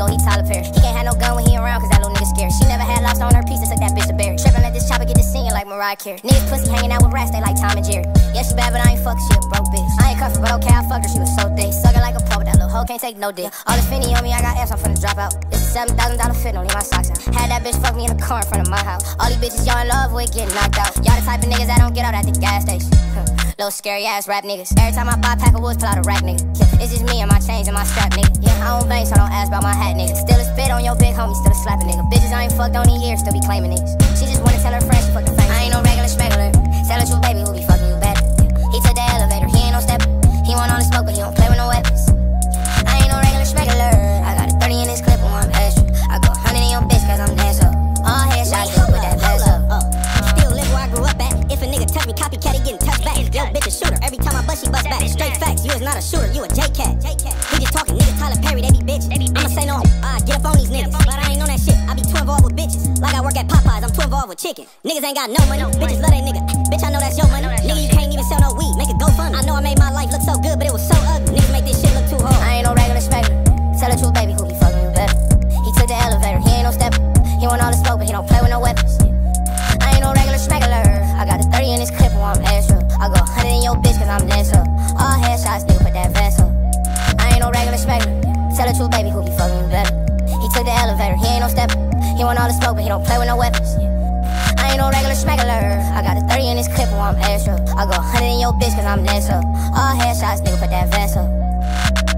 oh, he Tyler Perry. He can't have no gun when he around, cause that little nigga scared. She never had lost on her piece took that bitch to Barry. Trippin' let this chopper get to singing like Mariah Carey. Niggas pussy hanging out with rats, they like Tom and Jerry. Yeah, she bad, but I ain't fuck, she a broke bitch. I ain't cuffin', but okay, I fucked her, she was so thick. Suckin' like a pop, that little hoe can't take no dick. All this finny on me, I got ass, I'm finna drop out. This seven thousand dollar fit, leave my socks out. Had that bitch fuck me in the car in front of my house. All these bitches y'all in love with getting knocked out. Y'all the type of niggas that don't get out at the gas station. Little scary ass rap niggas. Every time I buy a pack of woods, pull out a rack nigga. Yeah, it's just me and my chains and my strap nigga. Yeah, I don't bang, so don't ask about my hat nigga. Still a spit on your big homie, still a slapping nigga. Bitches I ain't fucked on in years, still be claiming niggas. She just wanna tell her friends she fucked the. Every time I bust, she bust back. Straight facts. You is not a shooter, you a J-cat. We just talking, niggas Tyler Perry, they be bitch. I'ma say no, I uh, get up on these niggas. But I ain't on that shit. I be too involved with bitches. Like I work at Popeyes, I'm too involved with chicken. Niggas ain't got no money. Bitches love they nigga. Bitch, I know that's your money. All headshots, nigga, put that vest up. I ain't no regular smuggler. Tell the truth, baby, who be fucking better. He took the elevator, he ain't no stepper. He want all the smoke, but he don't play with no weapons. I ain't no regular smuggler. I got a 30 in this clip while I'm extra. I go 100 in your bitch cause I'm dancer. All headshots, nigga, put that vest up.